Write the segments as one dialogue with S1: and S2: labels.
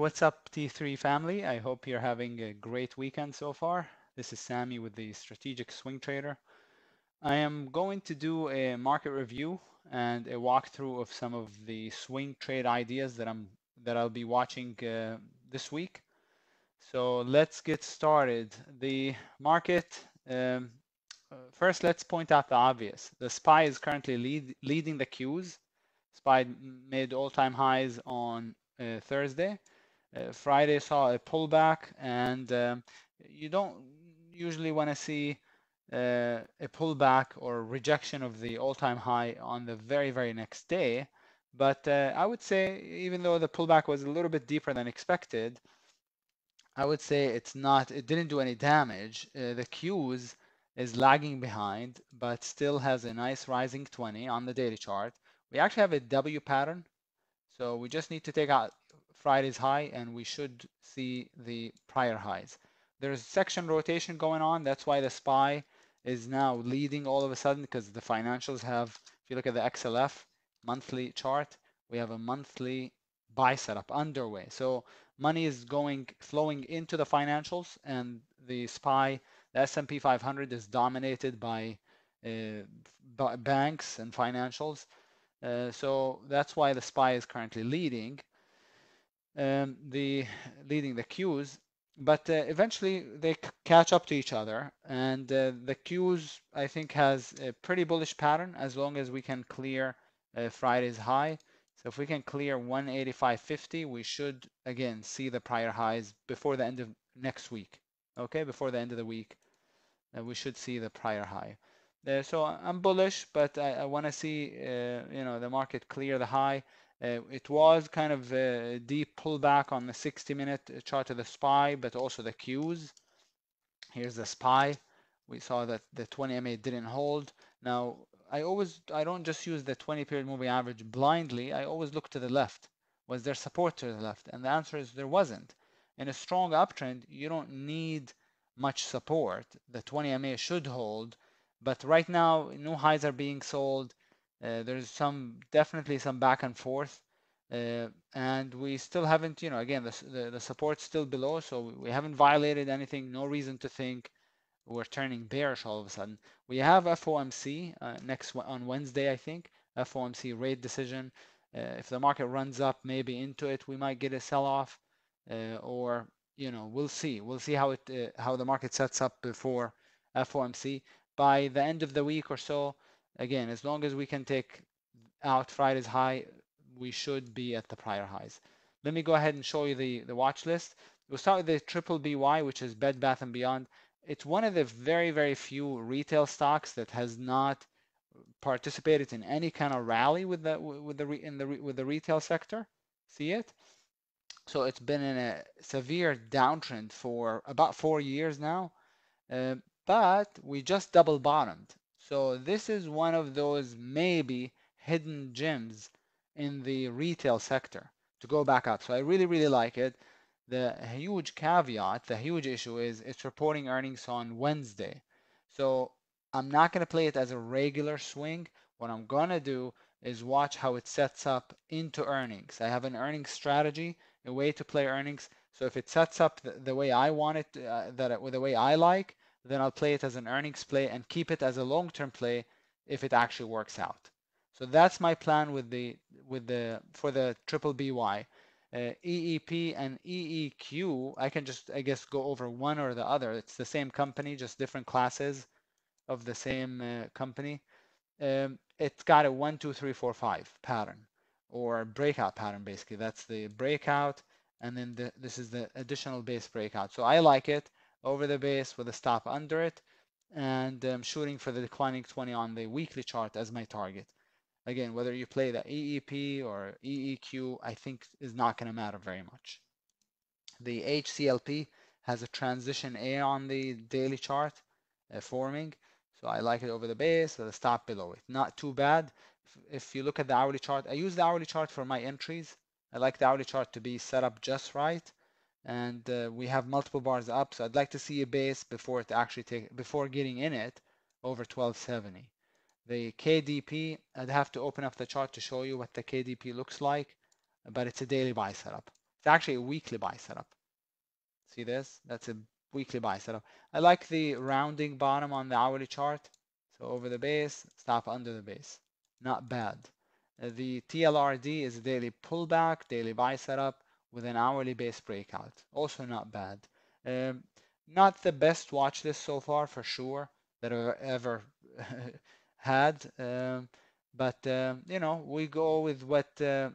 S1: What's up, T3 family? I hope you're having a great weekend so far. This is Sami with the Strategic Swing Trader. I am going to do a market review and a walkthrough of some of the swing trade ideas that I'm that I'll be watching uh, this week. So let's get started. The market. Um, first, let's point out the obvious. The SPY is currently lead, leading the Qs. SPY made all-time highs on uh, Thursday. Uh, Friday saw a pullback, and um, you don't usually want to see uh, a pullback or rejection of the all-time high on the very, very next day. But uh, I would say, even though the pullback was a little bit deeper than expected, I would say it's not, it didn't do any damage. Uh, the Qs is lagging behind, but still has a nice rising 20 on the daily chart. We actually have a W pattern so we just need to take out Friday's high and we should see the prior highs. There's section rotation going on. That's why the SPY is now leading all of a sudden because the financials have, if you look at the XLF monthly chart, we have a monthly buy setup underway. So money is going flowing into the financials and the SPY, the S&P 500 is dominated by uh, banks and financials. Uh, so that's why the SPY is currently leading um, the leading the Qs. But uh, eventually they catch up to each other, and uh, the Qs I think has a pretty bullish pattern as long as we can clear uh, Friday's high. So if we can clear 185.50, we should again see the prior highs before the end of next week. Okay, before the end of the week, uh, we should see the prior high. Uh, so I'm bullish, but I, I want to see uh, you know the market clear the high. Uh, it was kind of a deep pullback on the 60-minute chart of the SPY, but also the Qs. Here's the SPY. We saw that the 20 MA didn't hold. Now I always I don't just use the 20 period moving average blindly. I always look to the left. Was there support to the left? And the answer is there wasn't. In a strong uptrend, you don't need much support. The 20 MA should hold but right now, new highs are being sold. Uh, there's some definitely some back and forth, uh, and we still haven't, you know, again, the, the, the support's still below, so we haven't violated anything. No reason to think we're turning bearish all of a sudden. We have FOMC uh, next on Wednesday, I think. FOMC rate decision. Uh, if the market runs up maybe into it, we might get a sell-off, uh, or you know, we'll see. We'll see how it how the market sets up before FOMC by the end of the week or so, again, as long as we can take out Friday's high, we should be at the prior highs. Let me go ahead and show you the, the watch list. We'll start with the triple BY, which is Bed Bath & Beyond. It's one of the very, very few retail stocks that has not participated in any kind of rally with the with the in the with the retail sector. See it? So it's been in a severe downtrend for about four years now. Uh, but we just double bottomed. So this is one of those maybe hidden gems in the retail sector to go back up. So I really, really like it. The huge caveat, the huge issue is it's reporting earnings on Wednesday. So I'm not going to play it as a regular swing. What I'm going to do is watch how it sets up into earnings. I have an earnings strategy, a way to play earnings. So if it sets up the, the way I want it, uh, that the way I like, then I'll play it as an earnings play and keep it as a long-term play if it actually works out. So that's my plan with the with the for the triple BY. Uh, EEP and EEQ, I can just I guess go over one or the other. It's the same company, just different classes of the same uh, company. Um, it's got a one, two, three, four, five pattern or breakout pattern basically. That's the breakout, and then the, this is the additional base breakout. So I like it over the base with a stop under it and um, shooting for the declining 20 on the weekly chart as my target. Again, whether you play the EEP or EEQ, I think is not going to matter very much. The HCLP has a transition A on the daily chart uh, forming. So I like it over the base with a stop below it. Not too bad. If you look at the hourly chart, I use the hourly chart for my entries. I like the hourly chart to be set up just right and uh, we have multiple bars up so I'd like to see a base before it actually take before getting in it over 1270 the KDP I'd have to open up the chart to show you what the KDP looks like but it's a daily buy setup It's actually a weekly buy setup. See this? That's a weekly buy setup. I like the rounding bottom on the hourly chart. So over the base, stop under the base. Not bad. The TLRD is a daily pullback, daily buy setup with an hourly base breakout. Also not bad. Um, not the best watch list so far for sure that I've ever had. Um, but um, you know, we go with what uh,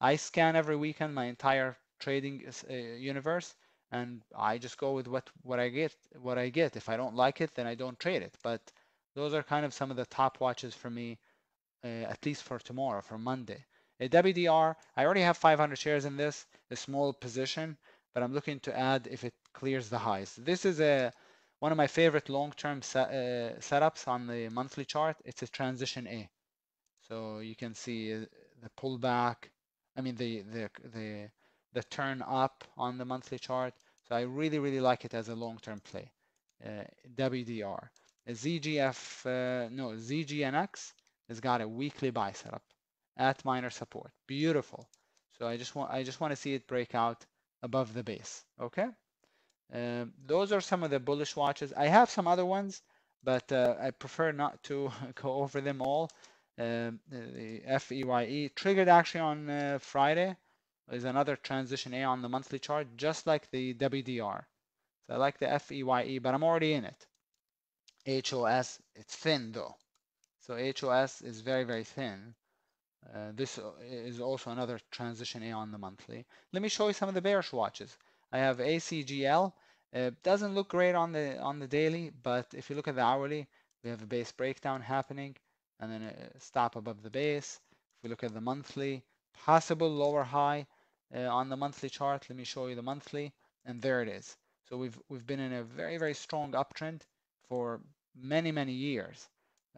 S1: I scan every weekend, my entire trading uh, universe, and I just go with what what I get. What I get. If I don't like it, then I don't trade it. But those are kind of some of the top watches for me, uh, at least for tomorrow, for Monday. A WDR, I already have 500 shares in this, a small position, but I'm looking to add if it clears the highs. This is a one of my favorite long-term set, uh, setups on the monthly chart. It's a transition A. So you can see uh, the pullback, I mean the, the, the, the turn up on the monthly chart. So I really, really like it as a long-term play. Uh, WDR. A ZGF, uh, no, ZGNX has got a weekly buy setup at minor support. Beautiful. So I just want I just want to see it break out above the base. Okay. Um, those are some of the bullish watches. I have some other ones, but uh, I prefer not to go over them all. Um, the FEYE triggered actually on uh, Friday is another transition A on the monthly chart, just like the WDR. So I like the FEYE, but I'm already in it. HOS, it's thin though. So HOS is very, very thin. Uh, this is also another transition A on the monthly. Let me show you some of the bearish watches. I have ACGL. It doesn't look great on the on the daily, but if you look at the hourly, we have a base breakdown happening and then a stop above the base. If we look at the monthly, possible lower high uh, on the monthly chart. Let me show you the monthly, and there it is. So we've we've been in a very very strong uptrend for many many years,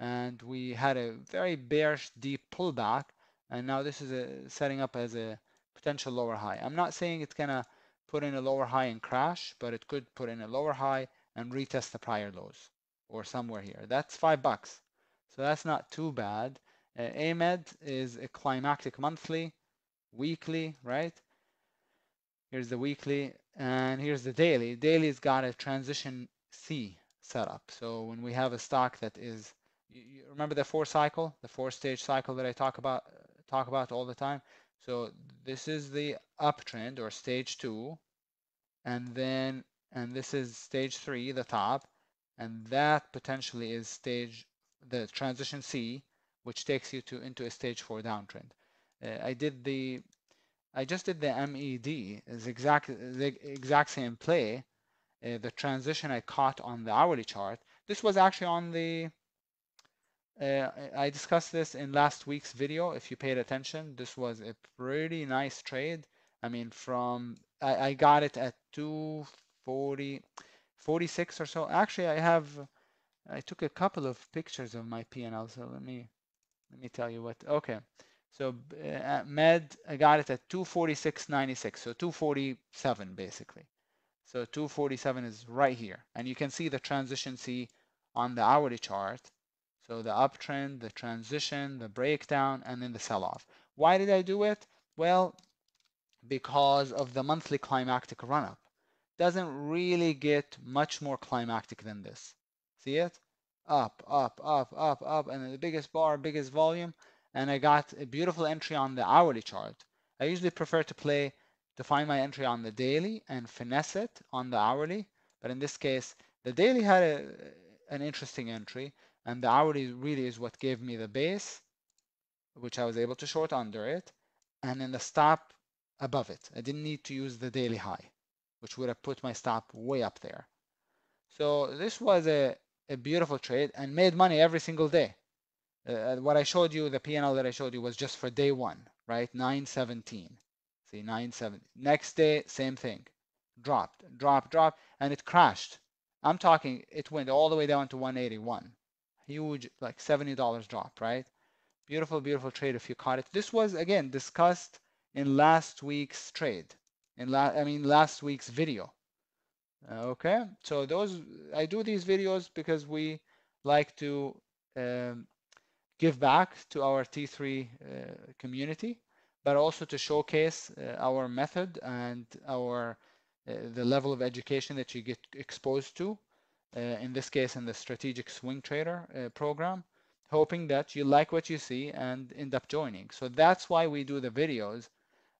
S1: and we had a very bearish deep pullback, and now this is a, setting up as a potential lower high. I'm not saying it's gonna put in a lower high and crash, but it could put in a lower high and retest the prior lows or somewhere here. That's five bucks. So that's not too bad. Uh, AMED is a climactic monthly, weekly, right? Here's the weekly, and here's the daily. Daily's got a transition C setup. So when we have a stock that is, you, you remember the four cycle, the four stage cycle that I talk about talk about all the time. So this is the uptrend or stage two, and then and this is stage three, the top, and that potentially is stage the transition C, which takes you to into a stage four downtrend. Uh, I did the, I just did the MED, is exact the exact same play. Uh, the transition I caught on the hourly chart. This was actually on the. Uh, I discussed this in last week's video. If you paid attention, this was a pretty nice trade. I mean, from I, I got it at 240, 46 or so. Actually, I have I took a couple of pictures of my P&L, so let me let me tell you what. Okay, so uh, Med, I got it at 246.96, so 247 basically. So 247 is right here, and you can see the transition C on the hourly chart. So the uptrend, the transition, the breakdown, and then the sell-off. Why did I do it? Well, because of the monthly climactic run-up. Doesn't really get much more climactic than this. See it? Up, up, up, up, up, and the biggest bar, biggest volume. And I got a beautiful entry on the hourly chart. I usually prefer to play to find my entry on the daily and finesse it on the hourly. But in this case, the daily had a, an interesting entry, and the hourly really is what gave me the base, which I was able to short under it, and then the stop above it. I didn't need to use the daily high, which would have put my stop way up there. So this was a a beautiful trade and made money every single day. Uh, uh what I showed you, the PL that I showed you was just for day one, right? 917. See, 970. Next day, same thing. Dropped, dropped, dropped, and it crashed. I'm talking, it went all the way down to 181. Huge, like $70 drop, right? Beautiful, beautiful trade if you caught it. This was, again, discussed in last week's trade. In la I mean, last week's video. Okay, so those I do these videos because we like to um, give back to our T3 uh, community. but also to showcase uh, our method and our uh, the level of education that you get exposed to. Uh, in this case, in the strategic swing trader uh, program, hoping that you like what you see and end up joining. So that's why we do the videos.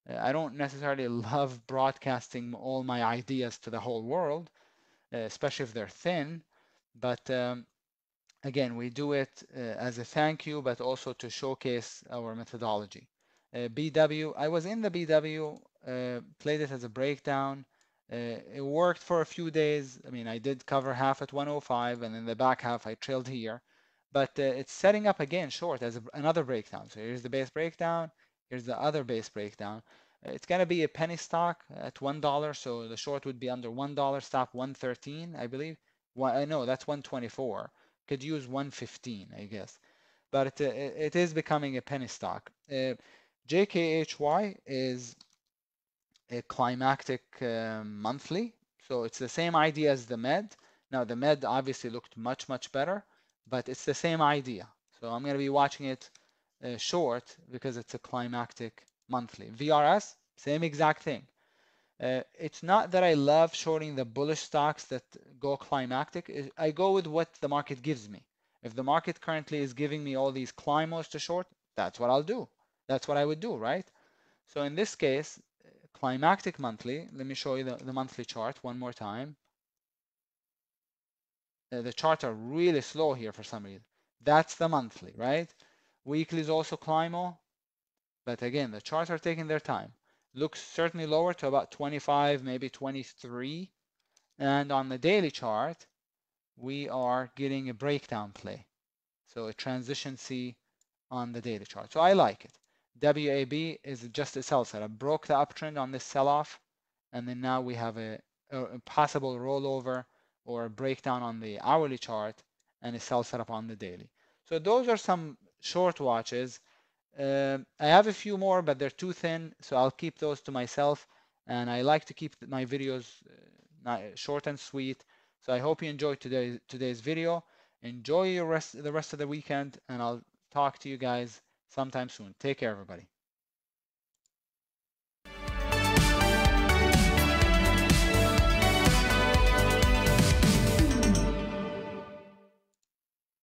S1: Uh, I don't necessarily love broadcasting all my ideas to the whole world, especially if they're thin, but um, again, we do it uh, as a thank you, but also to showcase our methodology. Uh, BW, I was in the BW, uh, played it as a breakdown. Uh, it worked for a few days. I mean, I did cover half at 105, and in the back half, I trailed here. But uh, it's setting up again short as a, another breakdown. So here's the base breakdown. Here's the other base breakdown. It's going to be a penny stock at $1. So the short would be under $1, stop 113, I believe. Well, no, that's 124 could use 115, I guess. But it, it is becoming a penny stock. Uh, JKHY is climactic uh, monthly. So it's the same idea as the med. Now the med obviously looked much, much better, but it's the same idea. So I'm going to be watching it uh, short because it's a climactic monthly. VRS, same exact thing. Uh, it's not that I love shorting the bullish stocks that go climactic. I go with what the market gives me. If the market currently is giving me all these climos to short, that's what I'll do. That's what I would do, right? So in this case, climactic monthly, let me show you the, the monthly chart one more time. Uh, the charts are really slow here for some reason. That's the monthly, right? Weekly is also climo, but again, the charts are taking their time looks certainly lower to about 25, maybe 23. And on the daily chart, we are getting a breakdown play. So a transition C on the daily chart. So I like it. WAB is just a sell set. I broke the uptrend on this sell-off, and then now we have a, a, possible rollover or a breakdown on the hourly chart and a sell setup on the daily. So those are some short watches uh, I have a few more, but they're too thin, so I'll keep those to myself. And I like to keep my videos uh, short and sweet. So I hope you enjoyed today, today's video. Enjoy rest, the rest of the weekend, and I'll talk to you guys sometime soon. Take care, everybody.